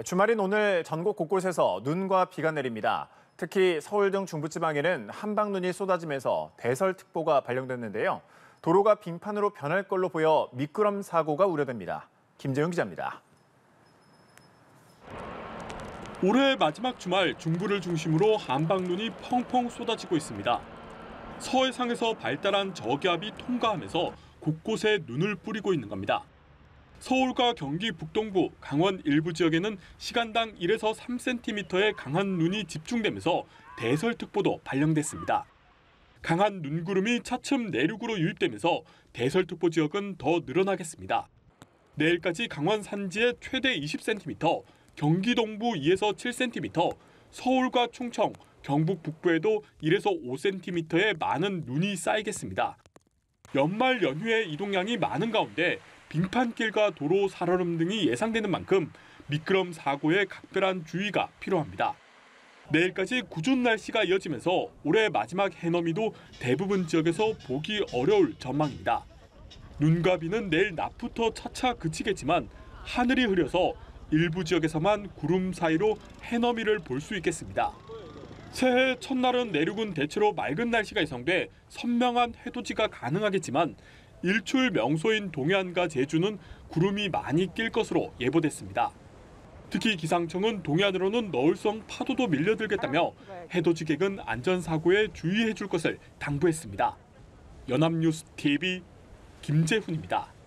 주말인 오늘 전국 곳곳에서 눈과 비가 내립니다. 특히 서울 등 중부지방에는 한방눈이 쏟아지면서 대설특보가 발령됐는데요. 도로가 빙판으로 변할 걸로 보여 미끄럼 사고가 우려됩니다. 김재용 기자입니다. 올해 마지막 주말 중부를 중심으로 한방눈이 펑펑 쏟아지고 있습니다. 서해상에서 발달한 저기압이 통과하면서 곳곳에 눈을 뿌리고 있는 겁니다. 서울과 경기 북동부, 강원 일부 지역에는 시간당 1에서 3cm의 강한 눈이 집중되면서 대설특보도 발령됐습니다. 강한 눈구름이 차츰 내륙으로 유입되면서 대설특보 지역은 더 늘어나겠습니다. 내일까지 강원 산지에 최대 20cm, 경기 동부 2에서 7cm, 서울과 충청, 경북 북부에도 1에서 5cm의 많은 눈이 쌓이겠습니다. 연말 연휴에 이동량이 많은 가운데 빙판길과 도로 살얼음 등이 예상되는 만큼 미끄럼 사고에 각별한 주의가 필요합니다. 내일까지 궂은 날씨가 이어지면서 올해 마지막 해넘이도 대부분 지역에서 보기 어려울 전망입니다. 눈과 비는 내일 낮부터 차차 그치겠지만 하늘이 흐려서 일부 지역에서만 구름 사이로 해넘이를 볼 수 있겠습니다. 새해 첫날은 내륙은 대체로 맑은 날씨가 예상돼 선명한 해돋이가 가능하겠지만 일출 명소인 동해안과 제주는 구름이 많이 낄 것으로 예보됐습니다. 특히 기상청은 동해안으로는 너울성 파도도 밀려들겠다며 해돋이객은 안전사고에 주의해 줄 것을 당부했습니다. 연합뉴스 TV 김재훈입니다.